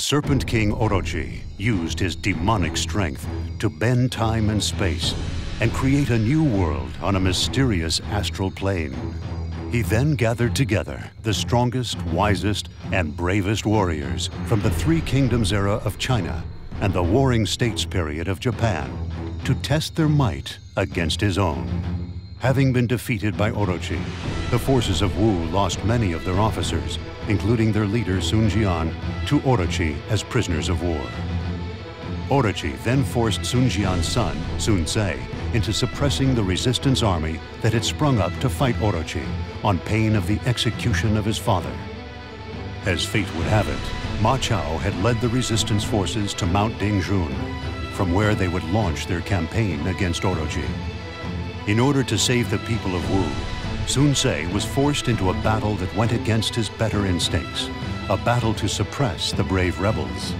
Serpent King Orochi used his demonic strength to bend time and space and create a new world on a mysterious astral plane. He then gathered together the strongest, wisest, and bravest warriors from the Three Kingdoms era of China and the Warring States period of Japan to test their might against his own. Having been defeated by Orochi, the forces of Wu lost many of their officers, including their leader Sun Jian, to Orochi as prisoners of war. Orochi then forced Sun Jian's son, Sun Ce, into suppressing the resistance army that had sprung up to fight Orochi on pain of the execution of his father. As fate would have it, Ma Chao had led the resistance forces to Mount Dingjun, from where they would launch their campaign against Orochi. In order to save the people of Wu, Sun Ce was forced into a battle that went against his better instincts, a battle to suppress the brave rebels.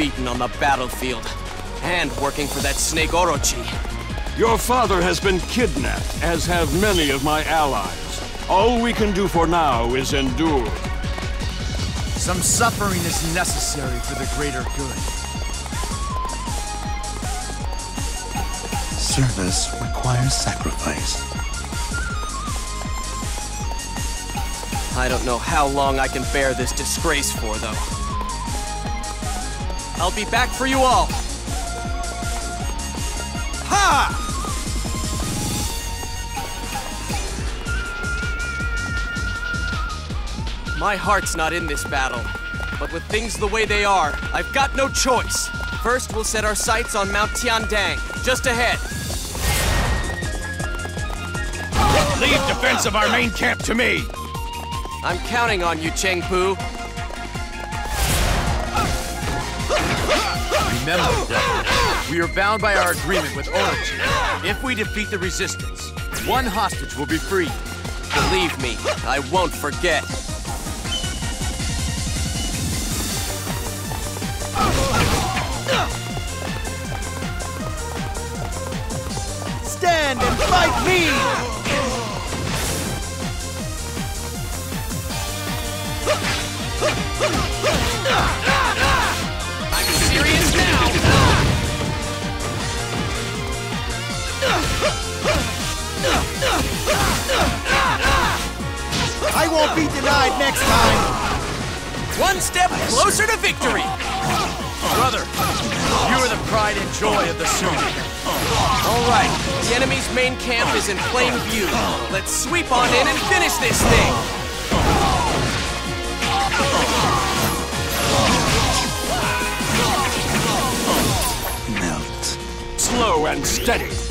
Beaten on the battlefield. And working for that snake Orochi. Your father has been kidnapped, as have many of my allies. All we can do for now is endure. Some suffering is necessary for the greater good. Service requires sacrifice. I don't know how long I can bear this disgrace for, though. I'll be back for you all. Ha! My heart's not in this battle, but with things the way they are, I've got no choice. First, we'll set our sights on Mount Tiandang, just ahead. Leave defense of our main camp to me! I'm counting on you, Cheng Remember, we are bound by our agreement with Orochi. If we defeat the Resistance, one hostage will be freed. Believe me, I won't forget. Stand and fight me! Be denied next time! One step closer to victory! Brother, you are the pride and joy of the Sun. All right, the enemy's main camp is in plain view. Let's sweep on in and finish this thing! Melt. Slow and steady.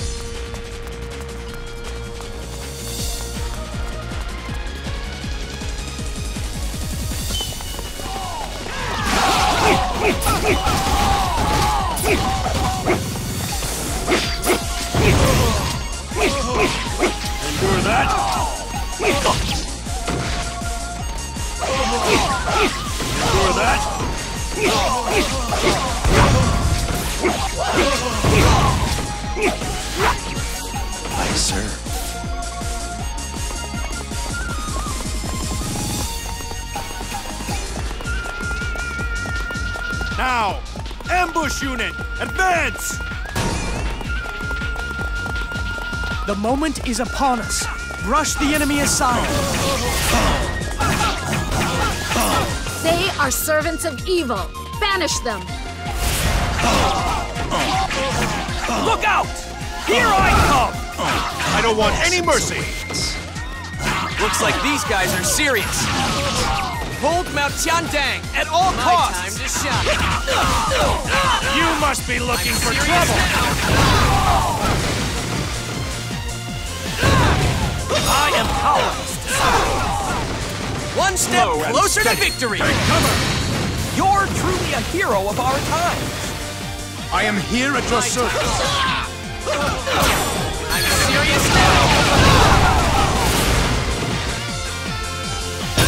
That. I serve. Now! Ambush unit! Advance! The moment is upon us. Brush the enemy aside. They are servants of evil. Banish them. Look out! Here I come! I don't want any mercy! Looks like these guys are serious. hold Mount Tiandang At all My costs! time to shine. You must be looking for trouble! now. I am powerless. One step Slow closer to steady. victory. You're truly a hero of our time. I am here at your service. I'm serious now.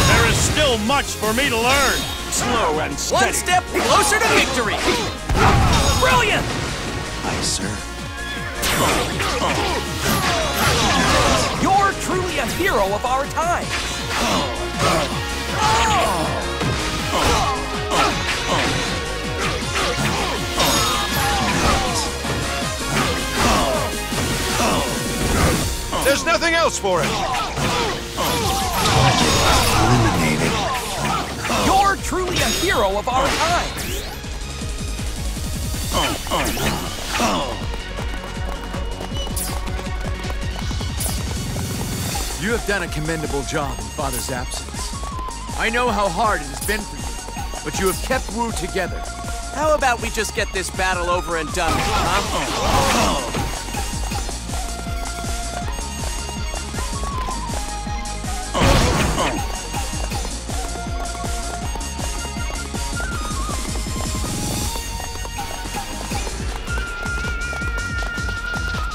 There is still much for me to learn. Slow and steady. One step closer to victory. Brilliant! Aye, sir. You're truly a hero of our time. Oh. There's nothing else for it. Eliminated. You're truly a hero of our time. You have done a commendable job in Father's absence. I know how hard it has been for you, but you have kept Wu together. How about we just get this battle over and done with, huh?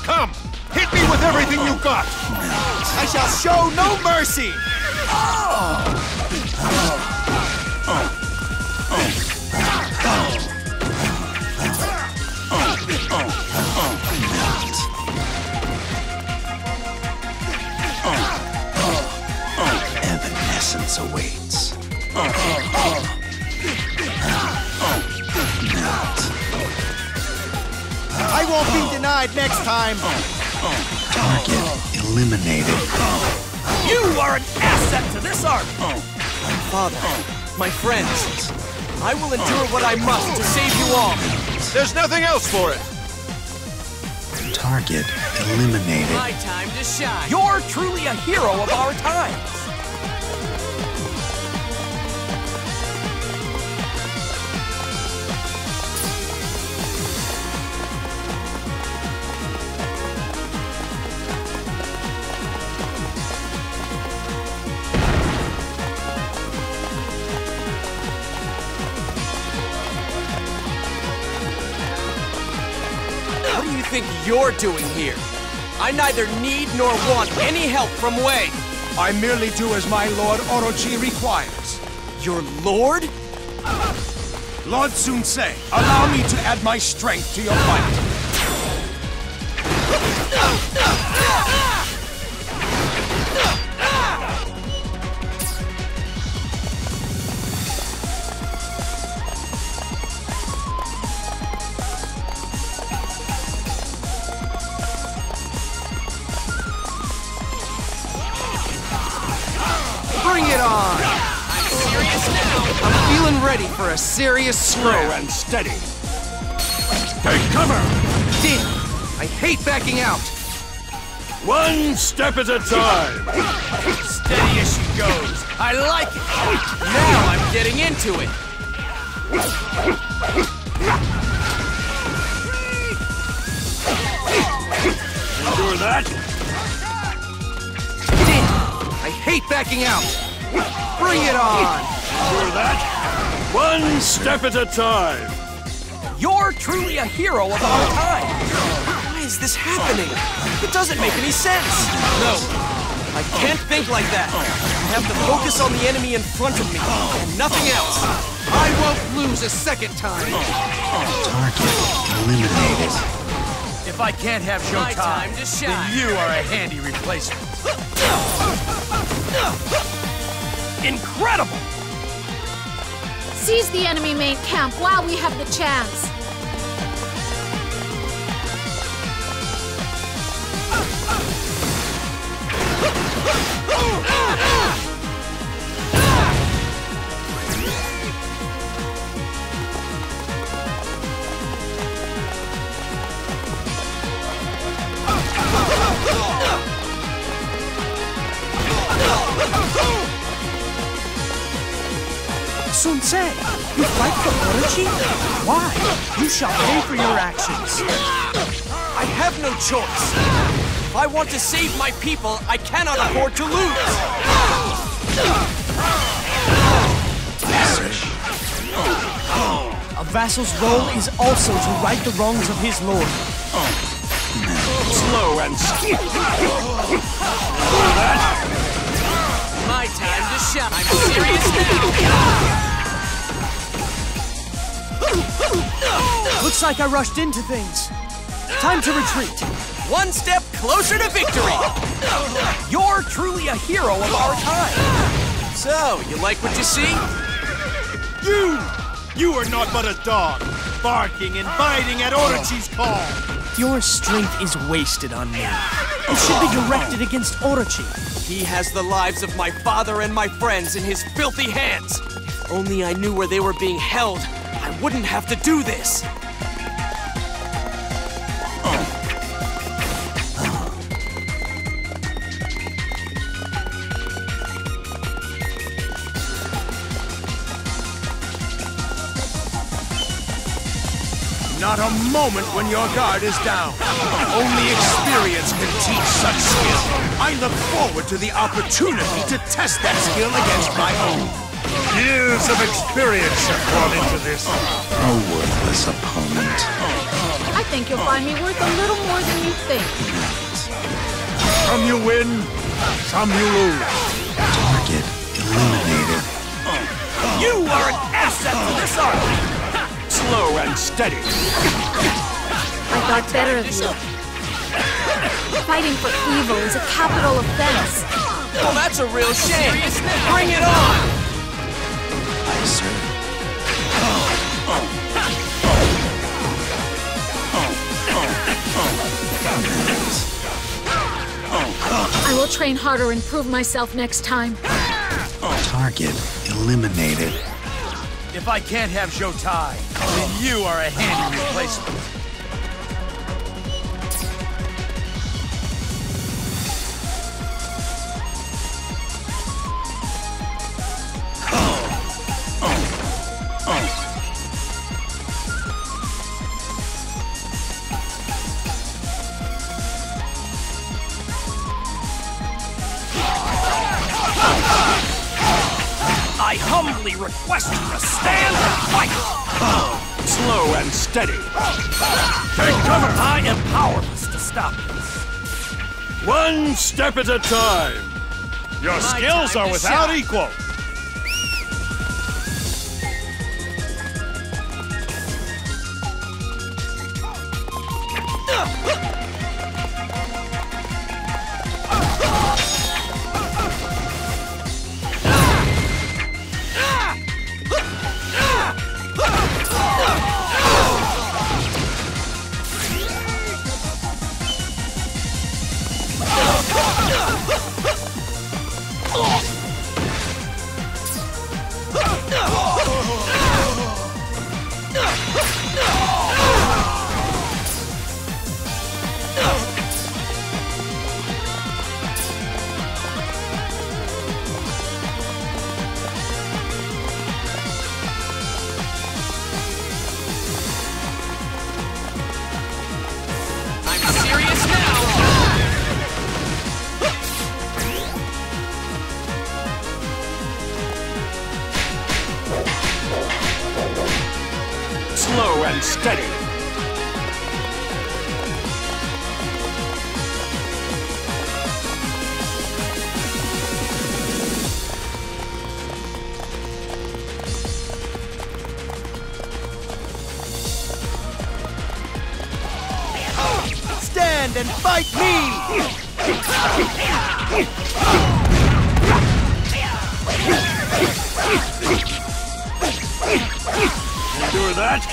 Come, hit me with everything you got. I shall show no mercy. Evanescence awaits. Melt. I won't be denied next time. Target eliminated. You are an asset to this army. Father, my friends, I will endure what I must to save you all. There's nothing else for it. Target eliminated. My time to shine. You're truly a hero of our times. Do you think you're doing here? I neither need nor want any help from Wei. I merely do as my Lord Orochi requires. Your lord? Lord Sun Ce, allow me to add my strength to your fight. On! I'm serious now. I'm feeling ready for a serious Slow and steady. Take cover. Damn! I hate backing out. One step at a time. Steady as she goes. I like it. Now I'm getting into it. Endure that. Damn! I hate backing out. Bring it on! Endure that. One step at a time. You're truly a hero of our time. Why is this happening? It doesn't make any sense. No, I can't think like that. I have to focus on the enemy in front of me and nothing else. I won't lose a second time. Target eliminated. If I can't have My Showtime, time to shine. then you are a handy replacement. Incredible! Seize the enemy main camp while we have the chance. You shall pay for your actions. I have no choice. If I want to save my people, I cannot afford to lose. A vassal's role is also to right the wrongs of his lord. Slow and steady. Looks like I rushed into things. Time to retreat. One step closer to victory. You're truly a hero of our time. So, you like what you see? You! You are not but a dog, barking and biting at Orochi's call. Your strength is wasted on me. It should be directed against Orochi. He has the lives of my father and my friends in his filthy hands. If only I knew where they were being held, I wouldn't have to do this. Not a moment when your guard is down. Only experience can teach such skill. I look forward to the opportunity to test that skill against my own. Years of experience have gone into this. A worthless opponent. I think you'll find me worth a little more than you think. Some you win, some you lose. Target eliminated. You are an asset to this army! Slow and steady. I thought better of you. Fighting for evil is a capital offense. Well, that's a real shame. Bring it on! I serve. I will train harder and prove myself next time. Target eliminated. If I can't have Shotai, then you are a handy replacement. Request you to stand and fight! Oh, slow and steady. Take cover! I am powerless to stop this. One step at a time. Your My skills are without shine. equal. I'm Stand and fight me! Endure that.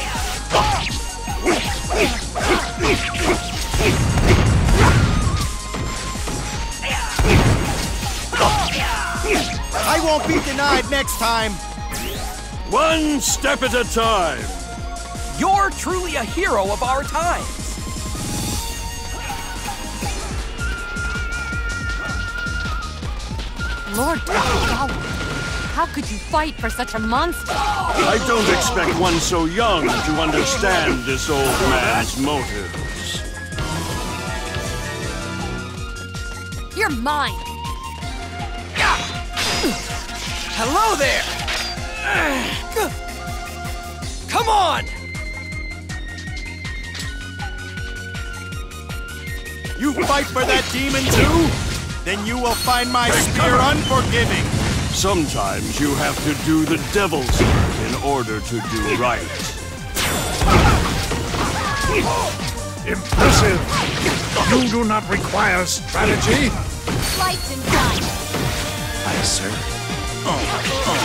I won't be denied next time. One step at a time. You're truly a hero of our times. Lord Tokugawa, How could you fight for such a monster? I don't expect one so young to understand this old man's motives. You're mine. Hello there! Come on! You fight for that demon too? Then you will find my spear unforgiving. Sometimes you have to do the devil's work in order to do right. Impressive! You do not require strategy. Slice and dice. Aye, sir. Oh, oh,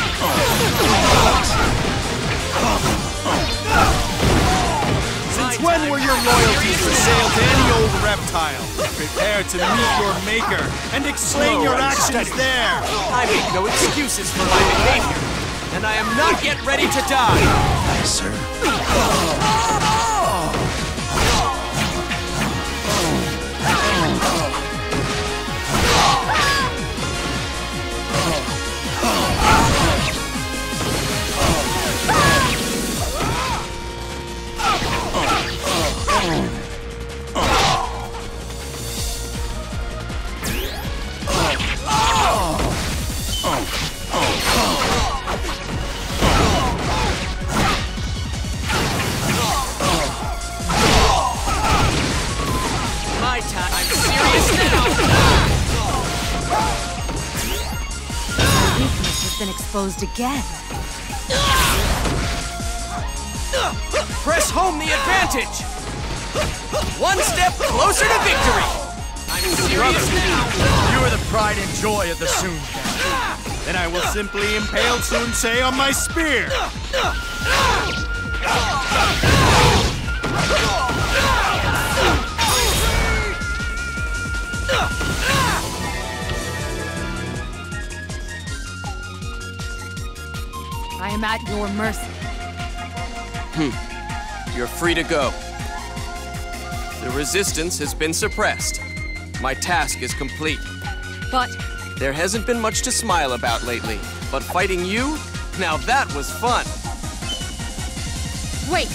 oh. Since when were your loyalties for sale to any old reptile? Prepare to meet your maker and explain Slow your and actions steady. there. I make no excuses for my behavior, and I am not yet ready to die. Aye, sir. Exposed again. Press home the advantage. One step closer to victory. I'm serious now. You are the pride and joy of the Sun family. Then I will simply impale Sun Ce on my spear. Am at your mercy. Hmm. You're free to go. The resistance has been suppressed. My task is complete. But There hasn't been much to smile about lately, but fighting you? Now that was fun. wait!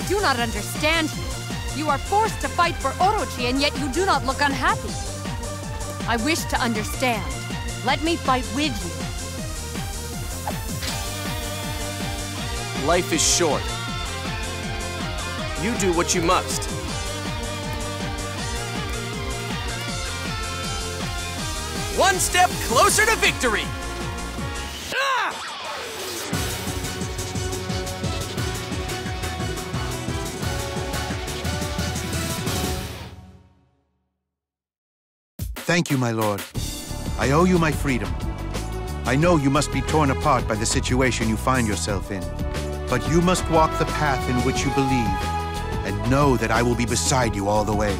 I do not understand you. You are forced to fight for Orochi, and yet you do not look unhappy. I wish to understand. Let me fight with you. Life is short. You do what you must. One step closer to victory! Thank you, my lord. I owe you my freedom. I know you must be torn apart by the situation you find yourself in. But you must walk the path in which you believe, and know that I will be beside you all the way.